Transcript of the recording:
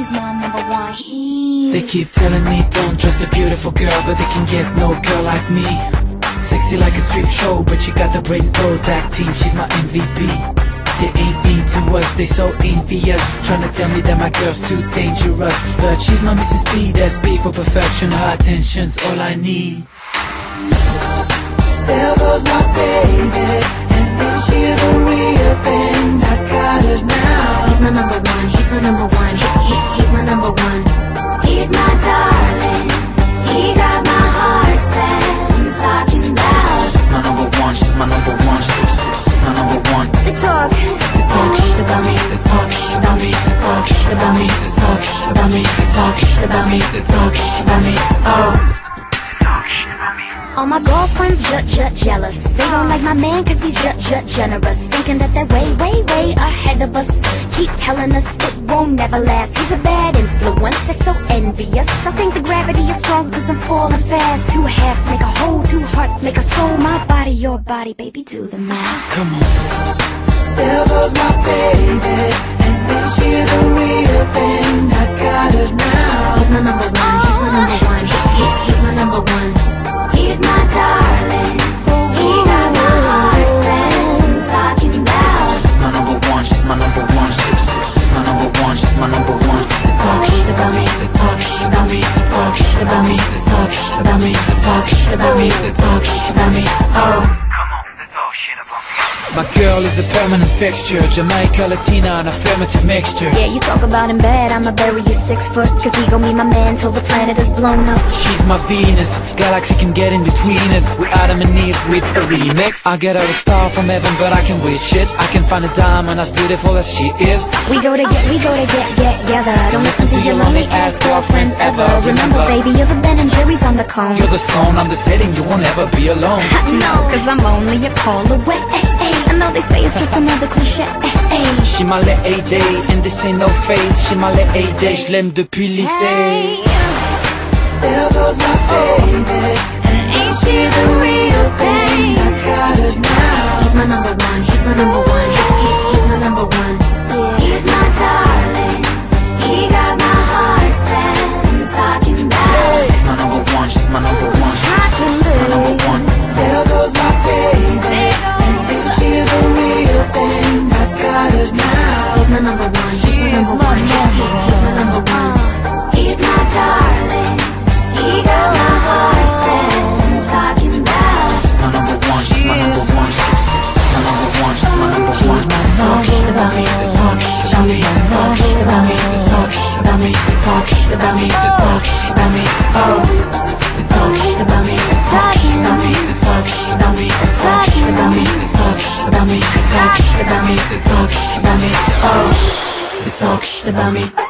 he's my number one. He's They keep telling me don't trust a beautiful girl But they can get no girl like me Sexy like a strip show But she got the braids though Tag team, she's my MVP They ain't mean to us, they so envious Tryna tell me that my girl's too dangerous But she's my Mrs. P, that's B for perfection Her attention's all I need There goes my baby, and ain't she the real thing? I got it now. He's my number one, he's my number one, he, he, he's my number one. He's my darling, he got my heart set. I'm talking about My number one, she's my number one. She's my number one. the talk. They talk shit about me, they talk shit about me, they talk shit about me, they talk shit about me, they talk shit about me, they talk shit about me, oh All my girlfriends jealous. They don't like my man cause he's generous. Thinking that they're way, way, way ahead of us. Keep telling us it won't never last. He's a bad influence, they're so envious. I think the gravity is stronger cause I'm falling fast. Two halves make a whole, two hearts make a soul. My body, your body, baby, do the math. Come on There goes my baby, and ain't she about me, talk shit about me talk shit about me, talk shit about me, oh my girl is a permanent fixture Jamaica, Latina, an affirmative mixture. Yeah, you talk about him bad, I'ma bury you six foot Cause he gon' be my man till the planet is blown up. She's my Venus, galaxy can get in between us. We Adam and Eve with a remix. I get her a star from heaven but I can wish it. I can find a diamond as beautiful as she is. We go to get, we go to get, get together. Don't listen to your lonely ass girlfriends ever. Remember, baby, you're the Ben and Jerry's on the cone. You're the stone, I'm the setting, you won't ever be alone. No, cause I'm only a call away I know they say it's just another cliche She m'a let aider, and this ain't no face She m'a let aider, je l'aime depuis lycée. There goes my talk about me, they talk about me They talk about me, they talk about me, oh They talk about me, they talk about me They talk about me, they talk about me They talk about me, they talk about me They talk about me, oh They talk about me